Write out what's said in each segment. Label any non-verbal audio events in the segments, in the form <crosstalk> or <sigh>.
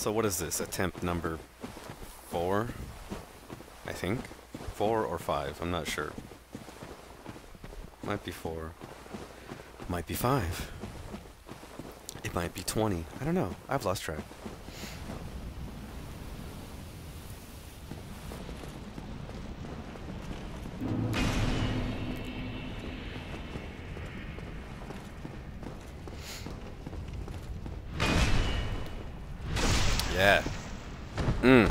So what is this? Attempt number four? I think. Four or five, I'm not sure. Might be four. Might be five. It might be 20. I don't know. I've lost track. Yeah. Mm.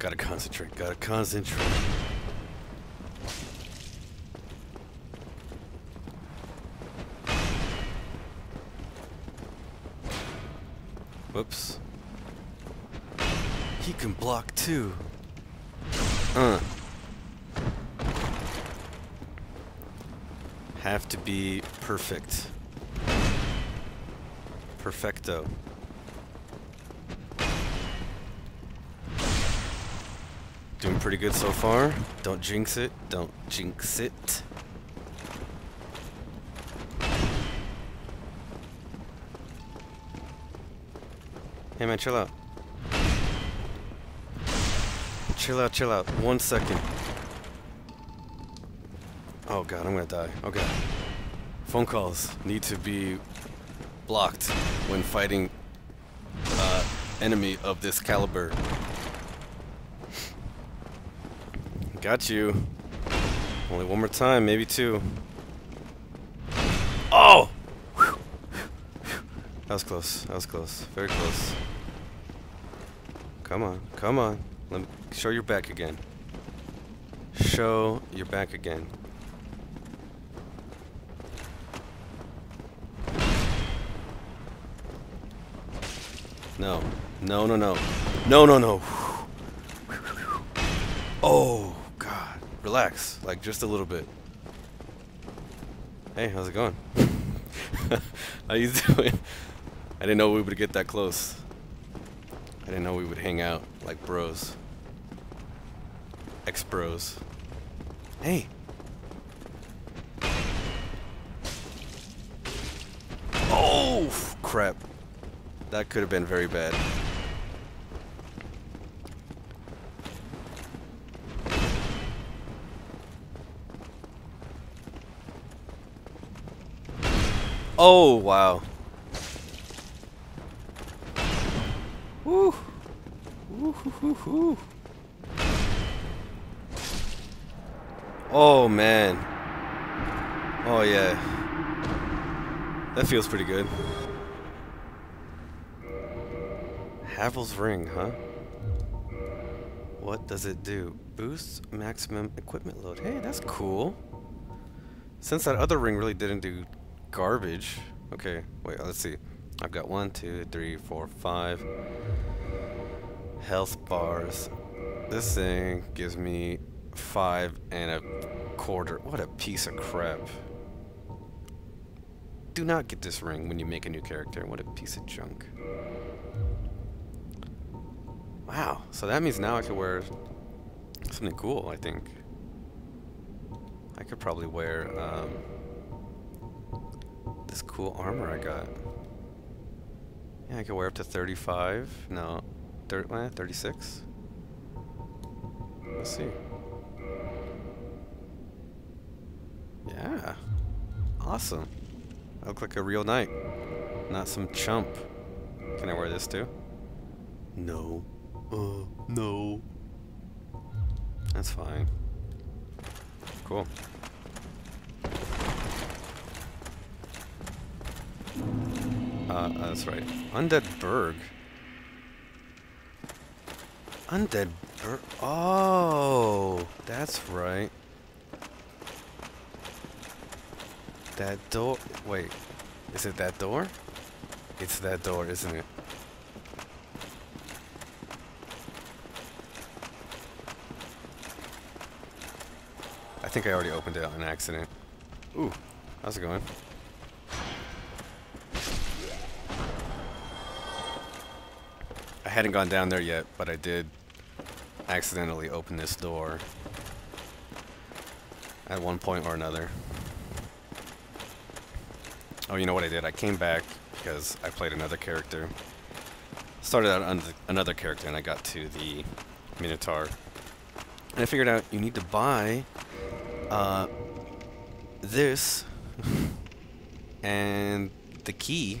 Gotta concentrate, gotta concentrate. Whoops. He can block too. Uh. Have to be perfect. Perfecto. Doing pretty good so far. Don't jinx it. Don't jinx it. Hey man, chill out. Chill out, chill out. One second. Oh god, I'm gonna die. Okay. Phone calls need to be blocked when fighting uh, enemy of this caliber. Got you. Only one more time, maybe two. Oh! That was close. That was close. Very close. Come on. Come on. Let me show your back again. Show your back again. No. No, no, no. No, no, no. Oh, God. Relax. Like, just a little bit. Hey, how's it going? <laughs> How you <laughs> doing? I didn't know we would get that close. I didn't know we would hang out like bros. Ex-bros. Hey! Oh, crap. That could have been very bad. Oh, wow. Woo. Oh, man. Oh, yeah. That feels pretty good. Havel's Ring, huh? What does it do? Boosts maximum equipment load. Hey, that's cool. Since that other ring really didn't do garbage. Okay, wait, let's see. I've got one, two, three, four, five health bars. This thing gives me five and a quarter. What a piece of crap. Do not get this ring when you make a new character. What a piece of junk. Wow, so that means now I could wear something cool, I think. I could probably wear um, this cool armor I got. Yeah, I could wear up to 35. No, 30, eh, 36. Let's see. Yeah. Awesome. I look like a real knight. Not some chump. Can I wear this too? No. Uh, no. That's fine. Cool. Uh, that's right. Undead Burg. Undead Burg. Oh, that's right. That door. Wait. Is it that door? It's that door, isn't it? I think I already opened it on accident. Ooh. How's it going? Hadn't gone down there yet, but I did accidentally open this door at one point or another. Oh, you know what I did? I came back because I played another character. Started out on another character and I got to the Minotaur. And I figured out you need to buy uh, this <laughs> and the key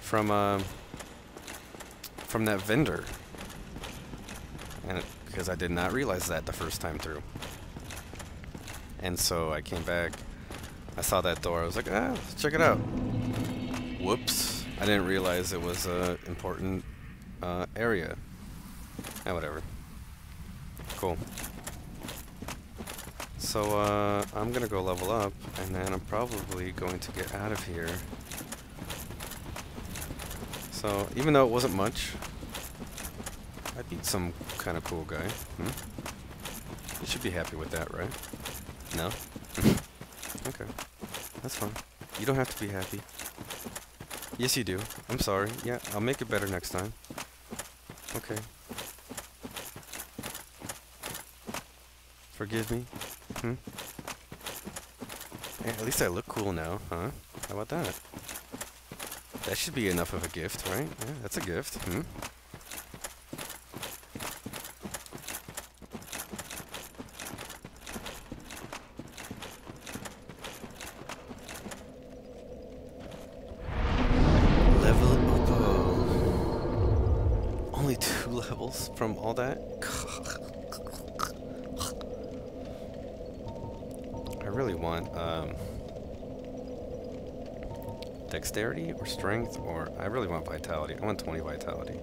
from uh, from that vendor. And because I did not realize that the first time through. And so I came back, I saw that door, I was like, ah, let's check it out. Whoops. I didn't realize it was an important uh, area. Yeah, whatever. Cool. So, uh, I'm gonna go level up, and then I'm probably going to get out of here. So, even though it wasn't much, I beat some kind of cool guy. Hmm? You should be happy with that, right? No? <laughs> okay. That's fine. You don't have to be happy. Yes, you do. I'm sorry. Yeah, I'll make it better next time. Okay. Forgive me? Hmm? At least I look cool now, huh? How about that? That should be enough of a gift, right? Yeah, that's a gift. Hmm? <laughs> from all that. <laughs> I really want um, dexterity or strength or I really want vitality. I want 20 vitality.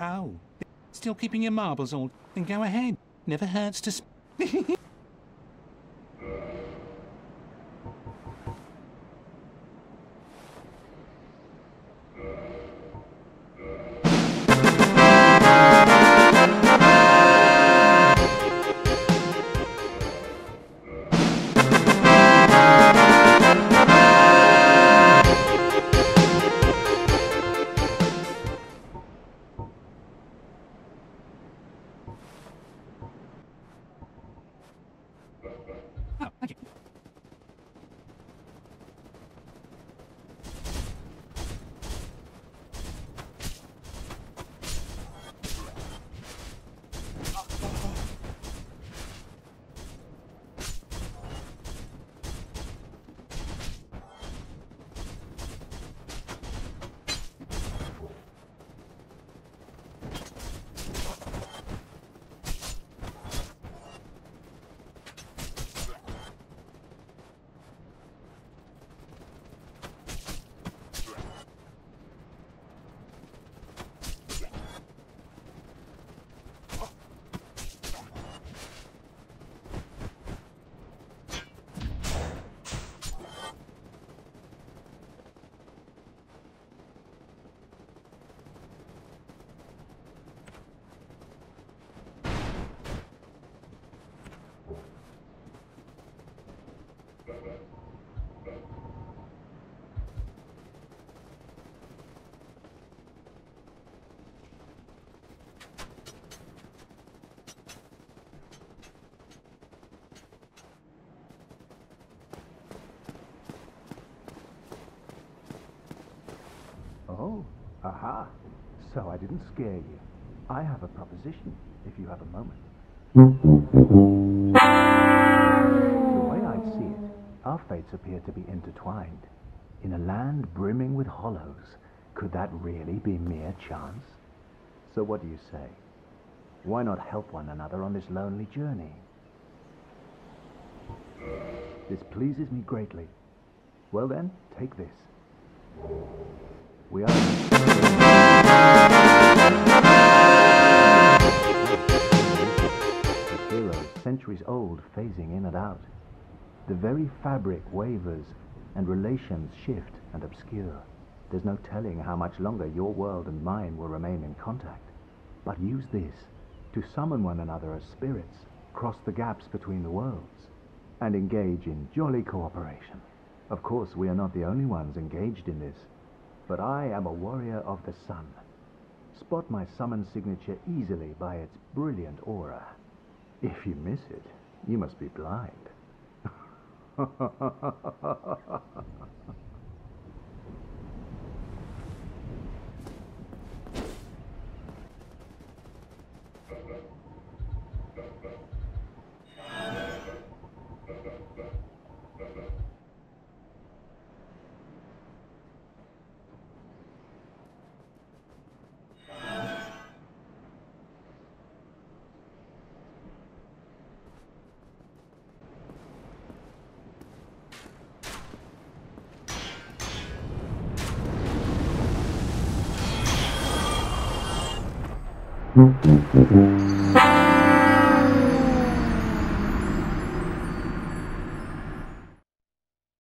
Oh, still keeping your marbles all? Then go ahead. Never hurts to... <laughs> aha. So I didn't scare you. I have a proposition, if you have a moment. The way I see it, our fates appear to be intertwined. In a land brimming with hollows, could that really be mere chance? So what do you say? Why not help one another on this lonely journey? This pleases me greatly. Well then, take this. We are. Heroes, centuries old, phasing in and out. The very fabric wavers, and relations shift and obscure. There's no telling how much longer your world and mine will remain in contact. But use this to summon one another as spirits, cross the gaps between the worlds, and engage in jolly cooperation. Of course, we are not the only ones engaged in this, but I am a warrior of the sun. Spot my summon signature easily by its brilliant aura. If you miss it, you must be blind. <laughs> Mm-hmm.